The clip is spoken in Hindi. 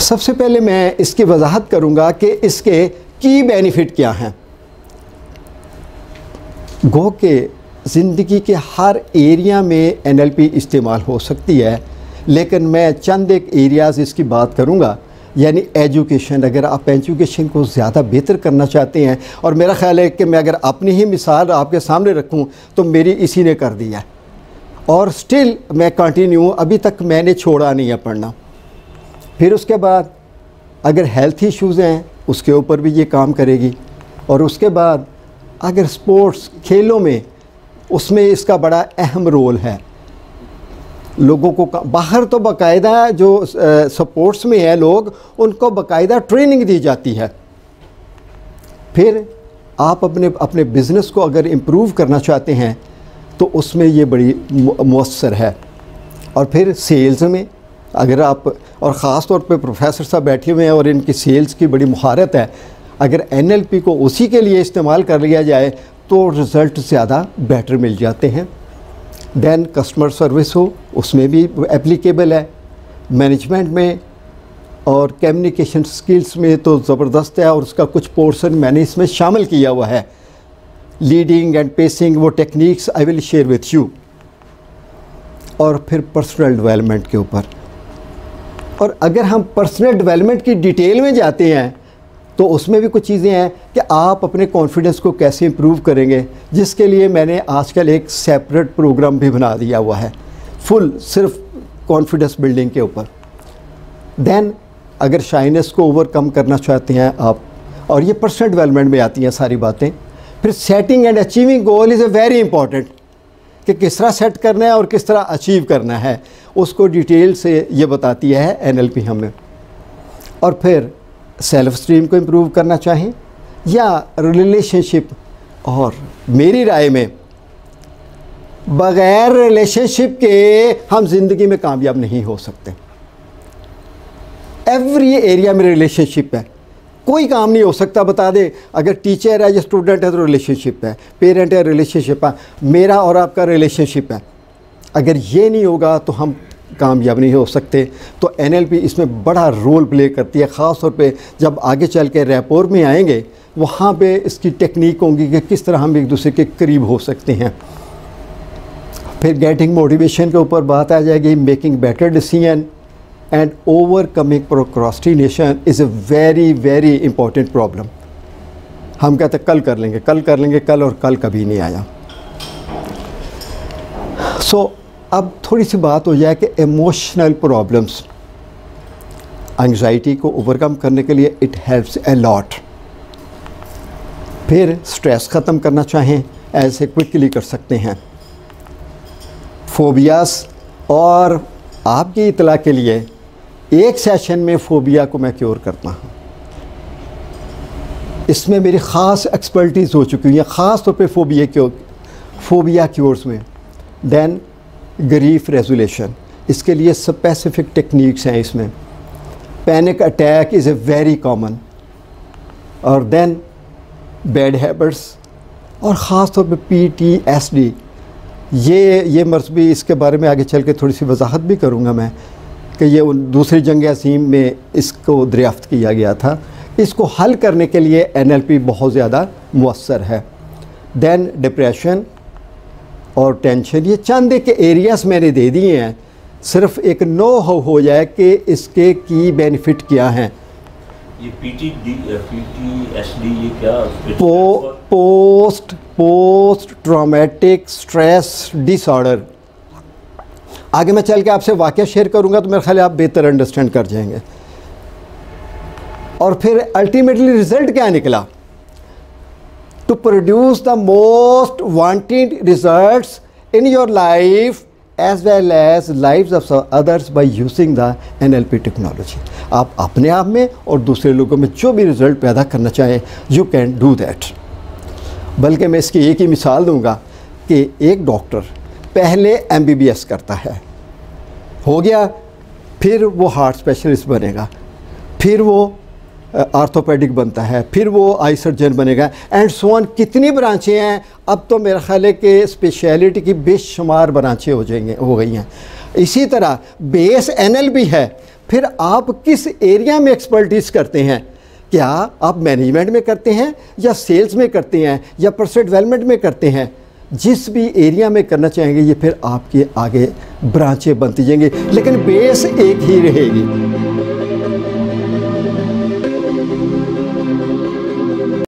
सबसे पहले मैं इसकी वजाहत करूँगा कि इसके की बेनिफिट क्या हैं। गो के ज़िंदगी के हर एरिया में एनएलपी इस्तेमाल हो सकती है, लेकिन मैं चंद एक एरियाज़ इसकी बात करूँगा। यानी एजुकेशन अगर आप एजुकेशन को ज़्यादा बेहतर करना चाहते हैं, और मेरा ख्याल है कि मैं अगर अपनी ही मिसाल आपके सामने रखूँ तो मेरी इसी ने कर दिया और स्टिल मैं कंटिन्यू अभी तक मैंने छोड़ा नहीं है पढ़ना। फिर उसके बाद अगर हेल्थ इश्यूज़ हैं, उसके ऊपर भी ये काम करेगी। और उसके बाद अगर स्पोर्ट्स खेलों में, उसमें इसका बड़ा अहम रोल है। लोगों को बाहर तो बाकायदा जो स्पोर्ट्स में है लोग, उनको बाकायदा ट्रेनिंग दी जाती है। फिर आप अपने अपने बिज़नेस को अगर इम्प्रूव करना चाहते हैं तो उसमें ये बड़ी मौसर है। और फिर सेल्स में अगर आप, और ख़ास तौर पे प्रोफेसर साहब बैठे हुए हैं और इनकी सेल्स की बड़ी महारत है, अगर एनएलपी को उसी के लिए इस्तेमाल कर लिया जाए तो रिज़ल्ट ज़्यादा बेटर मिल जाते हैं। देन कस्टमर सर्विस हो, उसमें भी एप्लीकेबल है। मैनेजमेंट में और कम्युनिकेशन स्किल्स में तो ज़बरदस्त है और उसका कुछ पोर्शन मैंने इसमें शामिल किया हुआ है। लीडिंग एंड पेसिंग वो techniques I will share with you और फिर पर्सनल डेवलपमेंट के ऊपर। और अगर हम पर्सनल डेवलपमेंट की डिटेल में जाते हैं तो उसमें भी कुछ चीज़ें हैं कि आप अपने कॉन्फिडेंस को कैसे इम्प्रूव करेंगे, जिसके लिए मैंने आजकल एक सेपरेट प्रोग्राम भी बना दिया हुआ है। फुल सिर्फ़ कॉन्फिडेंस बिल्डिंग के ऊपर। देन अगर शाइनेस को ओवरकम करना चाहते हैं आप, और ये पर्सनल डेवलपमेंट में आती हैं सारी बातें फिर setting and achieving goal is a very important कि किस तरह सेट करना है और किस तरह अचीव करना है, उसको डिटेल से ये बताती है एनएलपी हमें। और फिर सेल्फ स्ट्रीम को इम्प्रूव करना चाहें या रिलेशनशिप और मेरी राय में, बग़ैर रिलेशनशिप के हम ज़िंदगी में कामयाब नहीं हो सकते। एवरी एरिया में रिलेशनशिप है। कोई काम नहीं हो सकता, बता दे। अगर टीचर है या स्टूडेंट है तो रिलेशनशिप है पेरेंट है रिलेशनशिप है। मेरा और आपका रिलेशनशिप है। अगर ये नहीं होगा तो हम कामयाब नहीं हो सकते। तो एनएलपी इसमें बड़ा रोल प्ले करती है ख़ास तौर पे जब आगे चल के रैपोर में आएँगे, वहाँ पे इसकी टेक्निक होंगी कि किस तरह हम एक दूसरे के करीब हो सकते हैं। फिर गेटिंग मोटिवेशन के ऊपर बात आ जाएगी making better decision and overcoming procrastination is a very very important problem हम कहते कल कर लेंगे कल कर लेंगे कल और कल कभी नहीं आया। सो so, अब थोड़ी सी बात हो जाए कि इमोशनल प्रॉब्लम्स एंजाइटी को ओवरकम करने के लिए इट हेल्प्स ए लॉट फिर स्ट्रेस ख़त्म करना चाहें ऐसे क्विकली कर सकते हैं। फोबियास और आपकी इतला के लिए एक सेशन में फ़ोबिया को मैं क्योर करता हूँ। इसमें मेरी ख़ास एक्सपर्टीज़ हो चुकी हुई है, ख़ास तौर पे फ़ोबिया क्योर फ़ोबिया क्योर्स में। देन ग्रीफ रेजुलेशन इसके लिए स्पेसिफिक टेक्निक्स हैं इसमें। Panic attack is a very common और देन बैड हैबिट्स और ख़ास तौर पे पी टी एस डी ये ये मर्ज भी इसके बारे में आगे चल के थोड़ी सी वजाहत भी करूँगा मैं। कि ये दूसरी जंग असीम में इसको दरियाफ्त किया गया था। इसको हल करने के लिए एन एल पी बहुत ज़्यादा मवसर है। देन डिप्रेशन और टेंशन ये चंद एक एरियाज़ मैंने दे दिए हैं। सिर्फ़ एक नो हो हो जाए कि इसके की बेनिफिट क्या हैं। ये पीटीएसडी ये क्या पो, post post traumatic stress disorder. आगे मैं चल के आपसे वाक्य शेयर करूँगा तो मेरे ख्याल आप बेहतर अंडरस्टैंड कर जाएँगे। और फिर अल्टीमेटली रिज़ल्ट क्या निकला? To produce the most wanted results in your life as well as lives of others by using the NLP technology आप अपने आप में और दूसरे लोगों में जो भी रिज़ल्ट पैदा करना चाहें यू कैन डू दैट बल्कि मैं इसकी एक ही मिसाल दूँगा कि एक डॉक्टर पहले एमबीबीएस करता है। हो गया, फिर वो हार्ट स्पेशलिस्ट बनेगा, फिर वो आर्थोपेडिक बनता है, फिर वो आई सर्जन बनेगा एंड सोन कितनी ब्रांचें हैं, अब तो मेरा ख्याल है कि स्पेशलिटी की बेशुमार ब्रांचें हो जाएँगे, हो गई हैं। इसी तरह बेस एनएलपी है, फिर आप किस एरिया में एक्सपर्टीज करते हैं? क्या आप मैनेजमेंट में करते हैं, या सेल्स में करते हैं, या पर्सनल डेवलपमेंट में करते हैं? जिस भी एरिया में करना चाहेंगे, ये फिर आपके आगे ब्रांचें बनती जाएँगी। लेकिन बेस एक ही रहेगी।